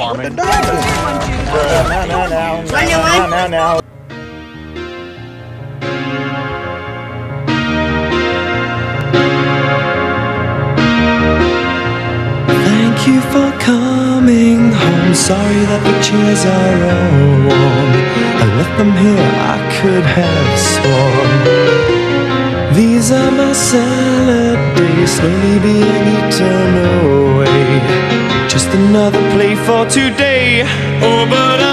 farming. Now, now, now, Sao như vậy? now, now, now. Thank you for coming home. Sorry that the chairs are all warm. I left them here, I could have sworn. These are my salad days, slowly being eaten away. Another play for today. Oh, but I'm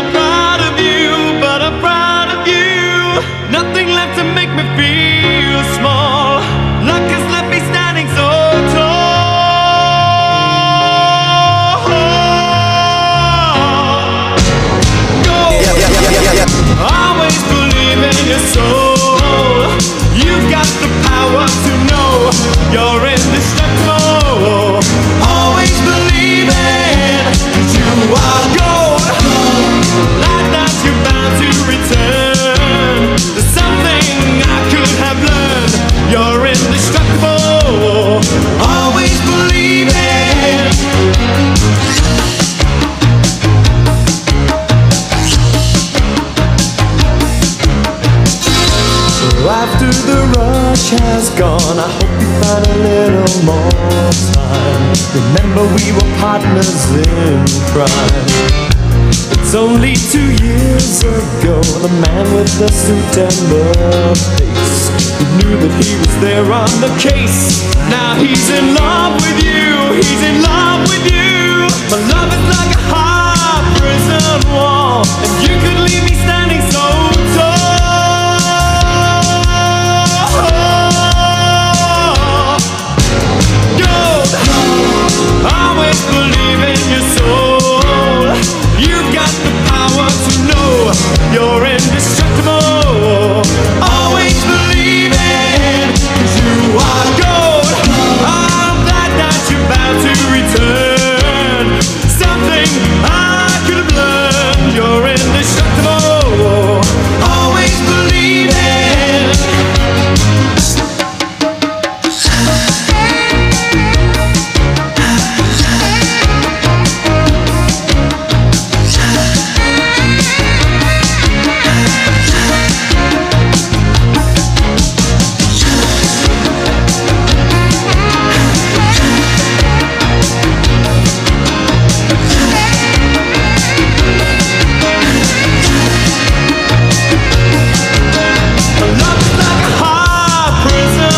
after the rush has gone, I hope you find a little more time. Remember, we were partners in crime. It's only two years ago, the man with the suit and the face who knew that he was there on the case. Now he's in love with you, he's in love.